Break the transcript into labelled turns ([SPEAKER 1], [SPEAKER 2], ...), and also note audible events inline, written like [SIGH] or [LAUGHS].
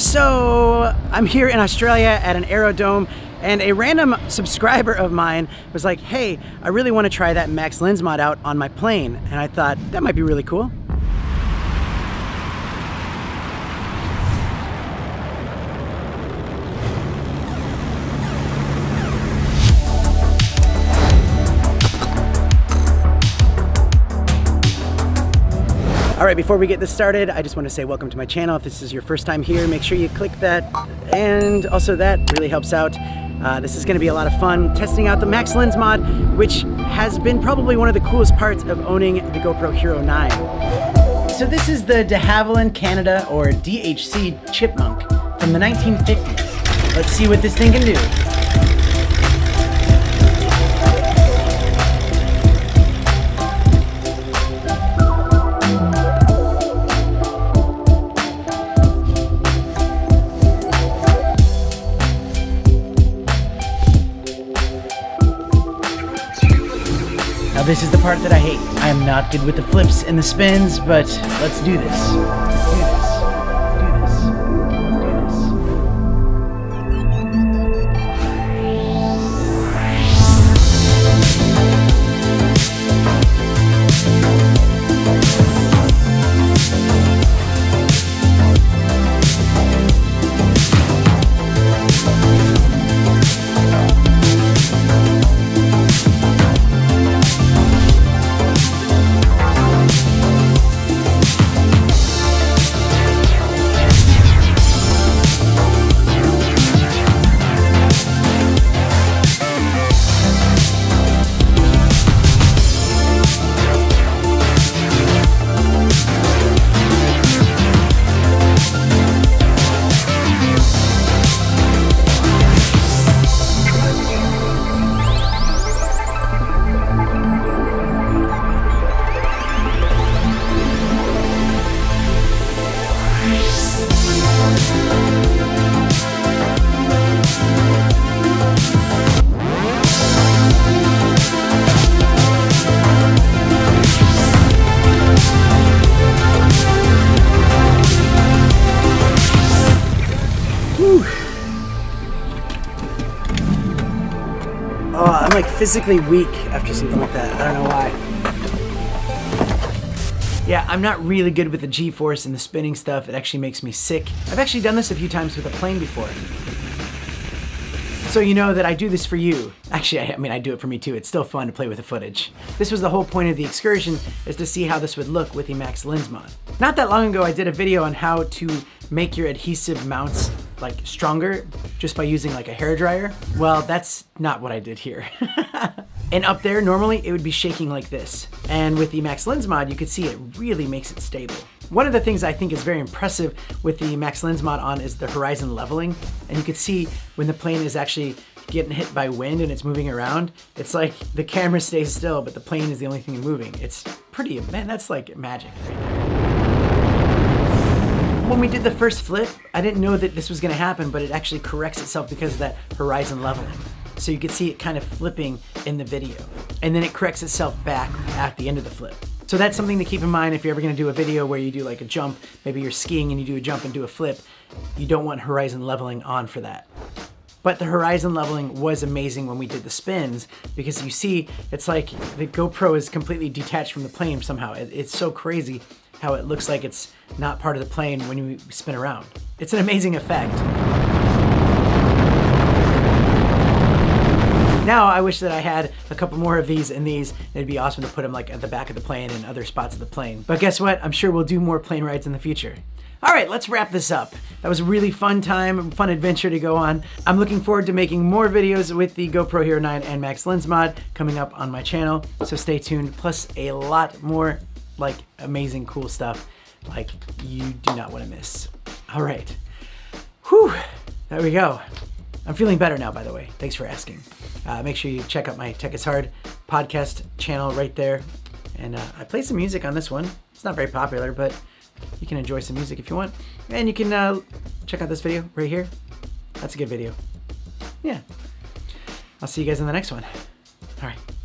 [SPEAKER 1] So I'm here in Australia at an aerodome and a random subscriber of mine was like, hey, I really want to try that Max Lens mod out on my plane. And I thought that might be really cool. All right, before we get this started, I just want to say welcome to my channel. If this is your first time here, make sure you click that. And also that really helps out. Uh, this is gonna be a lot of fun testing out the Max Lens mod, which has been probably one of the coolest parts of owning the GoPro Hero 9. So this is the de Havilland Canada or DHC Chipmunk from the 1950s. Let's see what this thing can do. Now this is the part that I hate. I am not good with the flips and the spins, but let's do this. Let's do this. Like physically weak after something like that. I don't know why. Yeah, I'm not really good with the G-force and the spinning stuff. It actually makes me sick. I've actually done this a few times with a plane before. So you know that I do this for you. Actually, I, mean, I do it for me too. It's still fun to play with the footage. This was the whole point of the excursion, is to see how this would look with the Max Lens mod. Not that long ago, I did a video on how to make your adhesive mounts like stronger just by using like a hair dryer. Well, that's not what I did here. [LAUGHS] and up there, normally it would be shaking like this. And with the Max Lens mod, you could see it really makes it stable. One of the things I think is very impressive with the Max Lens mod on is the horizon leveling. And you can see when the plane is actually getting hit by wind and it's moving around, it's like the camera stays still, but the plane is the only thing moving. It's pretty, man, that's like magic right there. When we did the first flip, I didn't know that this was gonna happen, but it actually corrects itself because of that horizon leveling. So you can see it kind of flipping in the video. And then it corrects itself back at the end of the flip. So that's something to keep in mind if you're ever gonna do a video where you do like a jump, maybe you're skiing and you do a jump and do a flip, you don't want horizon leveling on for that. But the horizon leveling was amazing when we did the spins because you see, it's like the GoPro is completely detached from the plane somehow. It's so crazy how it looks like it's not part of the plane when you spin around. It's an amazing effect. Now I wish that I had a couple more of these and these. It'd be awesome to put them like at the back of the plane and other spots of the plane. But guess what? I'm sure we'll do more plane rides in the future. All right, let's wrap this up. That was a really fun time, fun adventure to go on. I'm looking forward to making more videos with the GoPro Hero 9 and Max Lens mod coming up on my channel, so stay tuned. Plus a lot more like amazing cool stuff like you do not want to miss. All right, whew, there we go. I'm feeling better now, by the way. Thanks for asking. Uh, make sure you check out my Tech is Hard podcast channel right there. And uh, I play some music on this one. It's not very popular, but you can enjoy some music if you want. And you can uh, check out this video right here. That's a good video. Yeah. I'll see you guys in the next one. All right.